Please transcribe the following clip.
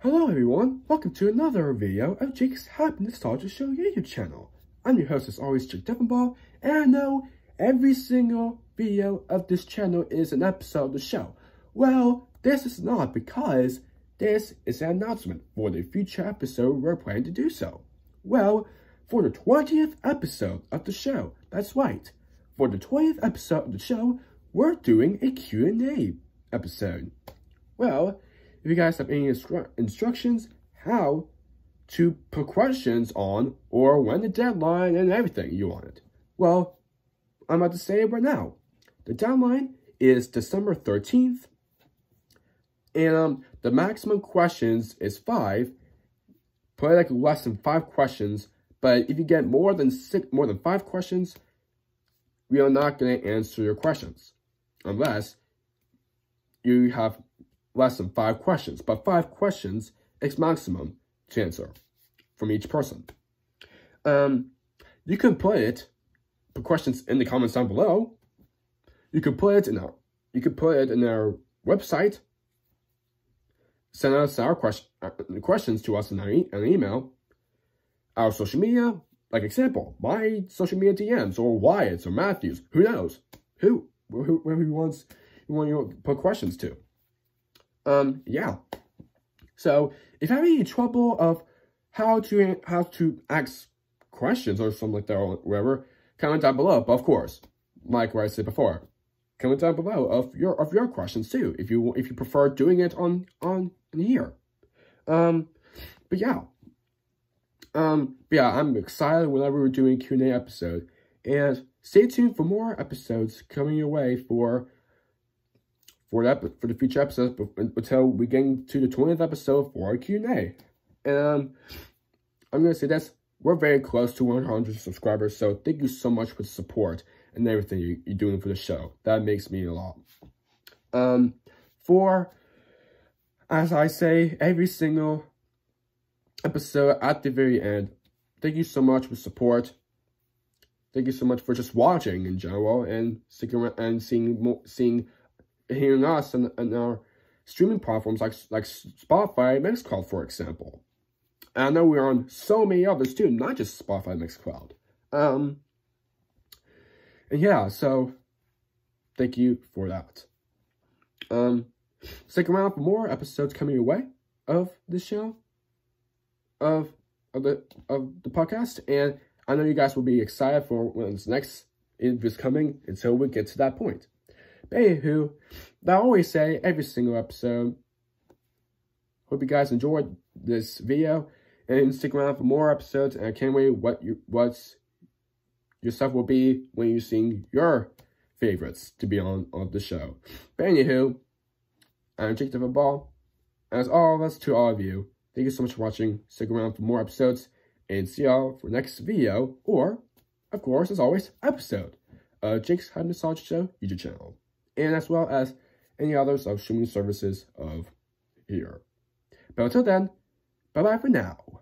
Hello everyone, welcome to another video of Jake's Happy Nostalgia Show YouTube channel. I'm your host as always, Jake Devenball, and I know every single video of this channel is an episode of the show. Well, this is not because this is an announcement for the future episode we're planning to do so. Well, for the 20th episode of the show, that's right, for the 20th episode of the show, we're doing a Q&A episode. Well, if you guys have any instru instructions how to put questions on or when the deadline and everything you wanted, well, I'm about to say it right now. The deadline is December 13th, and um, the maximum questions is five, probably like less than five questions, but if you get more than six, more than five questions, we are not going to answer your questions unless you have less than five questions, but five questions is maximum to answer from each person. Um, you can put it, put questions in the comments down below. You can put it in our, you can put it in our website. Send us our question, uh, questions to us in our e an email. Our social media, like example, my social media DMs or Wyatt's or Matthews, who knows? Who, who, who wants, you want you to put questions to. Um, yeah. So if you have any trouble of how to how to ask questions or something like that or whatever, comment down below. But of course, like what I said before, comment down below of your of your questions too, if you if you prefer doing it on on here. Um, but yeah. Um, but yeah, I'm excited whenever we're doing Q&A episode. And stay tuned for more episodes coming your way for for that for the future episodes until we get to the 20th episode for our Q&A. And um, I'm going to say this, we're very close to 100 subscribers, so thank you so much for the support and everything you, are doing for the show. That makes me a lot. Um, for, as I say, every single episode at the very end, thank you so much for support. Thank you so much for just watching in general and sticking around and seeing more, seeing hearing us and, and our streaming platforms like like Spotify, Mixcloud, for example. And I know we're on so many others too, not just Spotify, Mixcloud. Um, and yeah, so thank you for that. Um, stick around for more episodes coming your way of the show, of of the of the podcast, and I know you guys will be excited for when this next is coming until we get to that point. But anywho, I always say every single episode. Hope you guys enjoyed this video and stick around for more episodes. And I can't wait what you what's your stuff will be when you sing your favorites to be on on the show. But anywho, I'm Jake the Ball. As all of us to all of you, thank you so much for watching. Stick around for more episodes and see y'all for next video or, of course, as always, episode of Jake's Happy Nostalgia Show YouTube channel and as well as any others of streaming services of here. But until then, bye-bye for now.